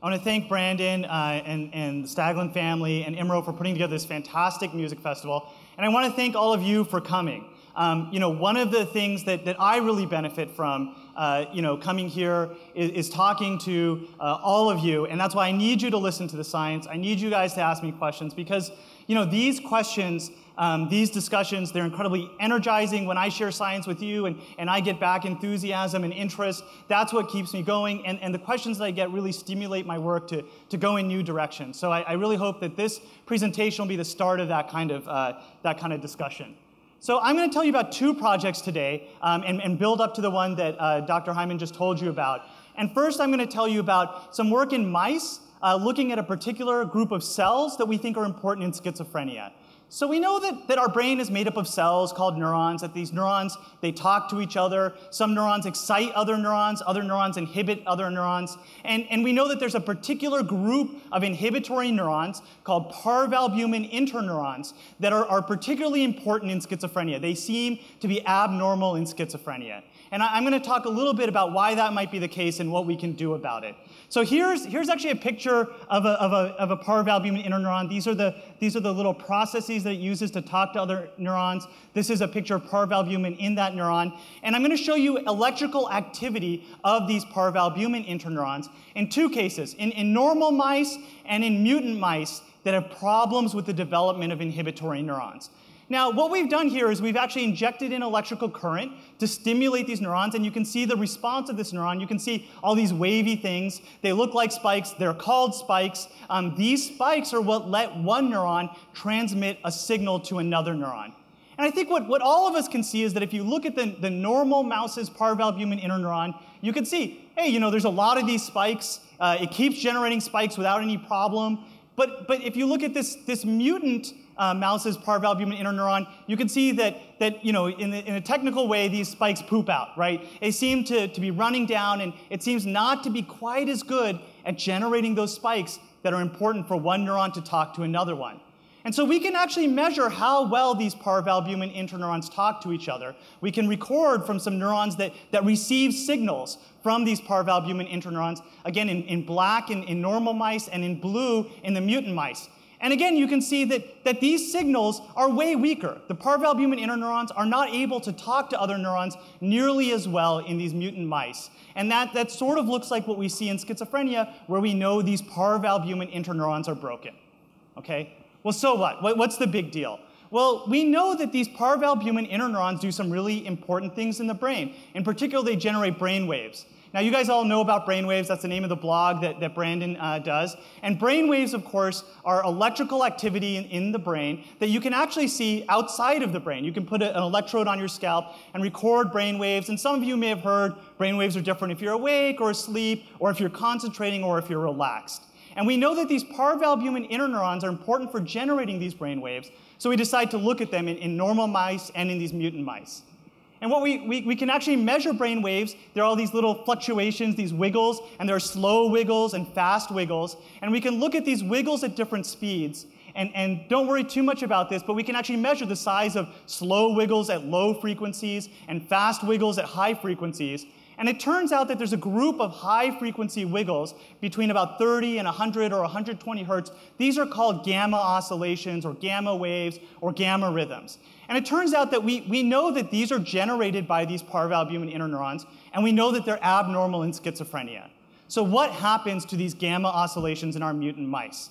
I want to thank Brandon uh, and, and the Staglin family and IMHRO for putting together this fantastic music festival. And I want to thank all of you for coming. Um, you know, one of the things that, that I really benefit from, uh, you know, coming here is, is talking to uh, all of you. And that's why I need you to listen to the science. I need you guys to ask me questions because, you know, these questions um, these discussions, they're incredibly energizing when I share science with you and, and I get back enthusiasm and interest. That's what keeps me going. And, and the questions that I get really stimulate my work to, to go in new directions. So I, I really hope that this presentation will be the start of that kind of, uh, that kind of discussion. So I'm going to tell you about two projects today um, and, and, build up to the one that uh, Dr. Hyman just told you about. And first, I'm going to tell you about some work in mice uh, looking at a particular group of cells that we think are important in schizophrenia. So we know that, that our brain is made up of cells called neurons, that these neurons, they talk to each other. Some neurons excite other neurons, other neurons inhibit other neurons. And, and we know that there's a particular group of inhibitory neurons called parvalbumin interneurons that are, are particularly important in schizophrenia. They seem to be abnormal in schizophrenia. And I'm going to talk a little bit about why that might be the case and what we can do about it. So here's, here's actually a picture of a, of a, of a parvalbumin interneuron. These are, the, these are the little processes that it uses to talk to other neurons. This is a picture of parvalbumin in that neuron. And I'm going to show you electrical activity of these parvalbumin interneurons in two cases, in, in normal mice and in mutant mice that have problems with the development of inhibitory neurons. Now, what we've done here is we've actually injected an electrical current to stimulate these neurons, and you can see the response of this neuron. You can see all these wavy things. They look like spikes. They're called spikes. Um, these spikes are what let one neuron transmit a signal to another neuron. And I think what, what all of us can see is that if you look at the, the normal mouse's parvalbumin interneuron, you can see, hey, you know, there's a lot of these spikes. Uh, it keeps generating spikes without any problem. But, but if you look at this, this mutant uh, mouse's parvalbumin interneuron, you can see that, that you know, in, the, in a technical way, these spikes poop out, right? They seem to, to be running down, and it seems not to be quite as good at generating those spikes that are important for one neuron to talk to another one. And so we can actually measure how well these parvalbumin interneurons talk to each other. We can record from some neurons that, that receive signals from these parvalbumin interneurons, again, in, in black in, in normal mice and in blue in the mutant mice. And again, you can see that, that these signals are way weaker. The parvalbumin interneurons are not able to talk to other neurons nearly as well in these mutant mice. And that, that sort of looks like what we see in schizophrenia, where we know these parvalbumin interneurons are broken. Okay? Well, so what? What's the big deal? Well, we know that these parvalbumin interneurons do some really important things in the brain. In particular, they generate brain waves. Now, you guys all know about brainwaves. That's the name of the blog that, that Brandon uh, does. And brainwaves, of course, are electrical activity in, in, the brain that you can actually see outside of the brain. You can put a, an electrode on your scalp and record brainwaves. And some of you may have heard brainwaves are different if you're awake or asleep, or if you're concentrating, or if you're relaxed. And we know that these parvalbumin interneurons are important for generating these brain waves, so we decide to look at them in, in normal mice and in these mutant mice. And what we, we, we can actually measure brain waves. There are all these little fluctuations, these wiggles, and there are slow wiggles and fast wiggles. And we can look at these wiggles at different speeds. And, and don't worry too much about this, but we can actually measure the size of slow wiggles at low frequencies and fast wiggles at high frequencies. And it turns out that there's a group of high frequency wiggles between about 30 and 100 or 120 hertz. These are called gamma oscillations or gamma waves or gamma rhythms. And it turns out that we, we know that these are generated by these parvalbumin interneurons, and we know that they're abnormal in schizophrenia. So what happens to these gamma oscillations in our mutant mice?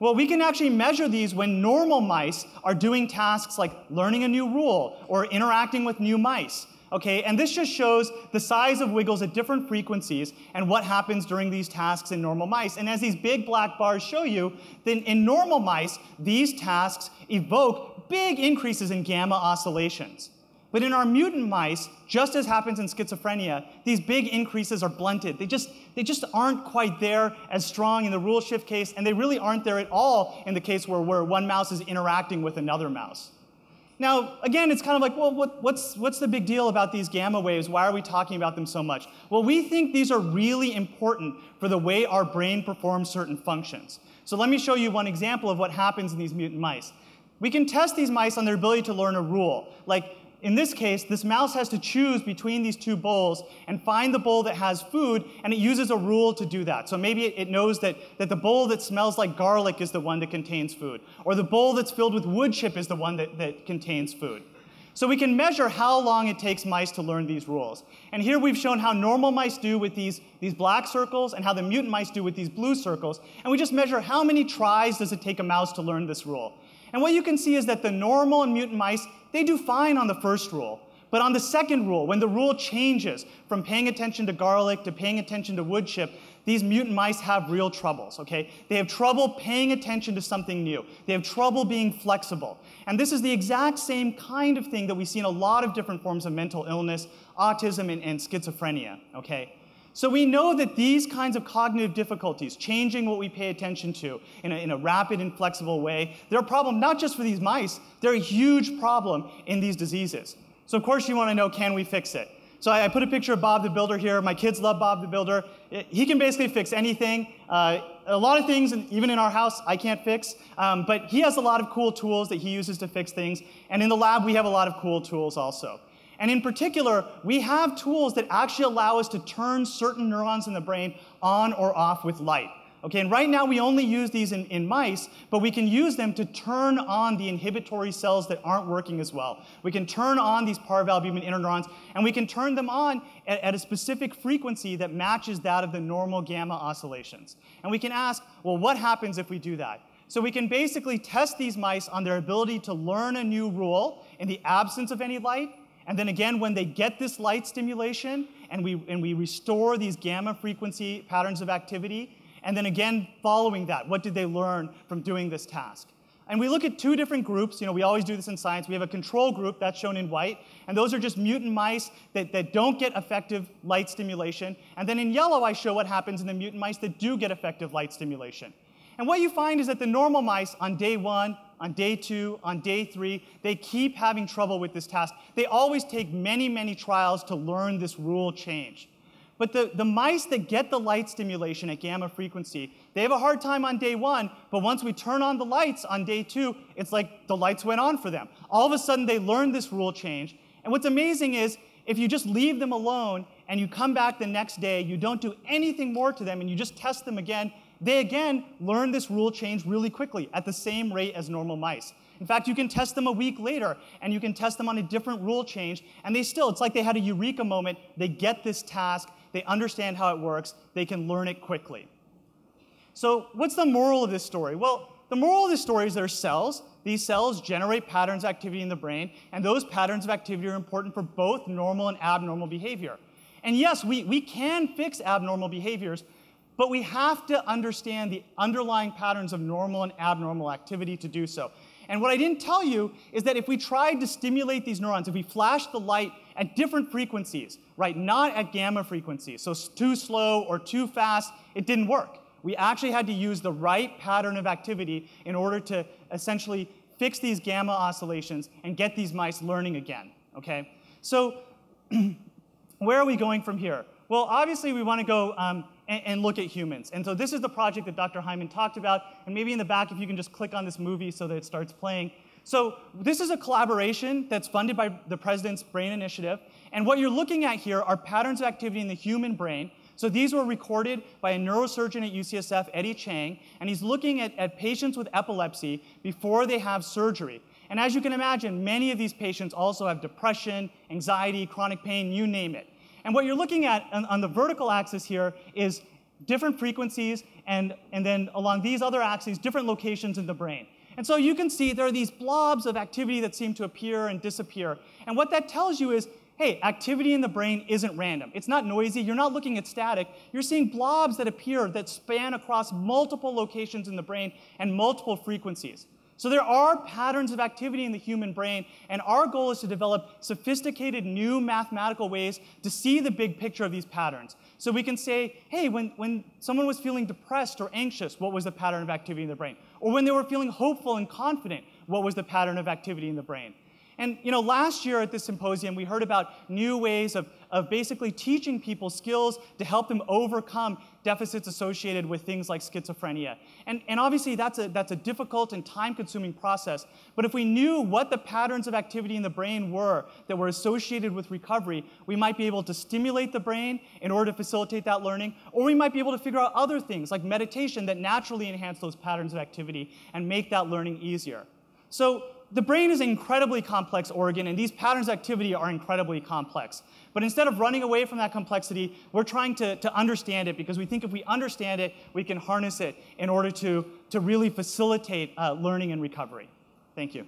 Well, we can actually measure these when normal mice are doing tasks like learning a new rule or interacting with new mice. Okay, and this just shows the size of wiggles at different frequencies and what happens during these tasks in normal mice. And as these big black bars show you, then in normal mice, these tasks evoke big increases in gamma oscillations. But in our mutant mice, just as happens in schizophrenia, these big increases are blunted. They just, they just aren't quite there as strong in the rule shift case, and they really aren't there at all in the case where, where one mouse is interacting with another mouse. Now, again, it's kind of like, well, what, what's, what's the big deal about these gamma waves? Why are we talking about them so much? Well, we think these are really important for the way our brain performs certain functions. So let me show you one example of what happens in these mutant mice. We can test these mice on their ability to learn a rule. Like, in this case, this mouse has to choose between these two bowls and find the bowl that has food, and it uses a rule to do that. So maybe it, knows that, that the bowl that smells like garlic is the one that contains food, or the bowl that's filled with wood chip is the one that, that contains food. So we can measure how long it takes mice to learn these rules. And here we've shown how normal mice do with these, these black circles and how the mutant mice do with these blue circles. And we just measure how many tries does it take a mouse to learn this rule. And what you can see is that the normal and mutant mice, they do fine on the first rule. But on the second rule, when the rule changes from paying attention to garlic to paying attention to wood chip, these mutant mice have real troubles, okay? They have trouble paying attention to something new. They have trouble being flexible. And this is the exact same kind of thing that we see in a lot of different forms of mental illness, autism, and, and schizophrenia, okay? So we know that these kinds of cognitive difficulties, changing what we pay attention to in a, in a, rapid and flexible way, they're a problem not just for these mice, they're a huge problem in these diseases. So of course you want to know, can we fix it? So I, I put a picture of Bob the Builder here. My kids love Bob the Builder. It, he can basically fix anything. Uh, a lot of things, even in our house, I can't fix. Um, but he has a lot of cool tools that he uses to fix things. And in the lab, we have a lot of cool tools also. And in particular, we have tools that actually allow us to turn certain neurons in the brain on or off with light. Okay, and right now we only use these in, in mice, but we can use them to turn on the inhibitory cells that aren't working as well. We can turn on these parvalbumin interneurons, and we can turn them on at, at a specific frequency that matches that of the normal gamma oscillations. And we can ask, well, what happens if we do that? So we can basically test these mice on their ability to learn a new rule in the absence of any light, and then again, when they get this light stimulation and we, and we restore these gamma frequency patterns of activity, and then again, following that, what did they learn from doing this task? And we look at two different groups. You know, we always do this in science. We have a control group, that's shown in white, and those are just mutant mice that, that don't get effective light stimulation. And then in yellow, I show what happens in the mutant mice that do get effective light stimulation. And what you find is that the normal mice on day one, on day two, on day three, they keep having trouble with this task. They always take many, many trials to learn this rule change. But the, the mice that get the light stimulation at gamma frequency, they have a hard time on day one, but once we turn on the lights on day two, it's like the lights went on for them. All of a sudden, they learn this rule change. And what's amazing is if you just leave them alone and you come back the next day, you don't do anything more to them, and you just test them again, they again learn this rule change really quickly at the same rate as normal mice. In fact, you can test them a week later and you can test them on a different rule change, and they still, it's like they had a eureka moment. They get this task, they understand how it works, they can learn it quickly. So, what's the moral of this story? Well, the moral of this story is there are cells. These cells generate patterns of activity in the brain, and those patterns of activity are important for both normal and abnormal behavior. And yes, we, we can fix abnormal behaviors, but we have to understand the underlying patterns of normal and abnormal activity to do so. And what I didn't tell you is that if we tried to stimulate these neurons, if we flashed the light at different frequencies, right, not at gamma frequencies, so too slow or too fast, it didn't work. We actually had to use the right pattern of activity in order to essentially fix these gamma oscillations and get these mice learning again, okay? So where are we going from here? Well, obviously we want to go um, and, and, look at humans. And so this is the project that Dr. Hyman talked about. And maybe in the back, if you can just click on this movie so that it starts playing. So this is a collaboration that's funded by the President's Brain Initiative. And what you're looking at here are patterns of activity in the human brain. So these were recorded by a neurosurgeon at UCSF, Eddie Chang, and he's looking at, at patients with epilepsy before they have surgery. And as you can imagine, many of these patients also have depression, anxiety, chronic pain, you name it. And what you're looking at on, on the vertical axis here is different frequencies, and, and then along these other axes, different locations in the brain. And so you can see there are these blobs of activity that seem to appear and disappear. And what that tells you is, hey, activity in the brain isn't random. It's not noisy. You're not looking at static. You're seeing blobs that appear that span across multiple locations in the brain and multiple frequencies. So there are patterns of activity in the human brain, and our goal is to develop sophisticated new mathematical ways to see the big picture of these patterns. So we can say, hey, when, when someone was feeling depressed or anxious, what was the pattern of activity in the brain? Or when they were feeling hopeful and confident, what was the pattern of activity in the brain? And you know, last year at this symposium, we heard about new ways of, of basically teaching people skills to help them overcome deficits associated with things like schizophrenia. And, and obviously, that's a, that's a difficult and time consuming process. But if we knew what the patterns of activity in the brain were that were associated with recovery, we might be able to stimulate the brain in order to facilitate that learning, or we might be able to figure out other things like meditation that naturally enhance those patterns of activity and make that learning easier. So, the brain is an incredibly complex organ, and these patterns of activity are incredibly complex. But instead of running away from that complexity, we're trying to, to understand it because we think if we understand it, we can harness it in order to, to really facilitate uh, learning and recovery. Thank you.